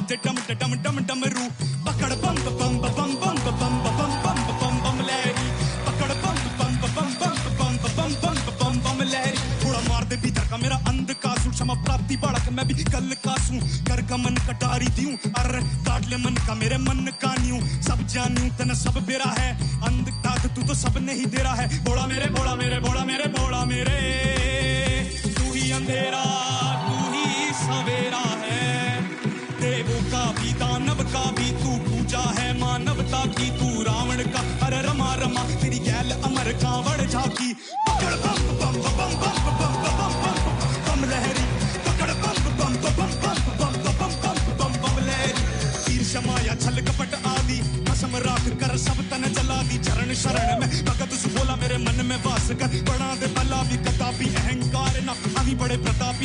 बाज डम डम डम डमरू पकड़ बम बम बम बम बम बम बम बम बम लहरी पकड़ बम बम बम बम बम बम बम बम बम लहरी थोड़ा मार दे भीतर का मेरा अंध का सू क्षमा प्राप्ति बालक मैं भी कल का सू कर का मन कटारी दियूं अरे काट ले मन का मेरे मन का न्यू सब जानू तन सब बेरा है अंध तात तू तो सब नहीं दे रहा है बोला मेरे बोला मेरे बोला मेरे बोला मेरे का भी दानव का भी तू पूजा है मानवता की तू रावण का अरे रमा रमा तेरी गैल अमर कांवड़ झाकी कर सब तन जला चरण शरण में भगत बोला मेरे मन में वास कर बड़ा दे भला भी कदापि अहंकार न अभी बड़े प्रताप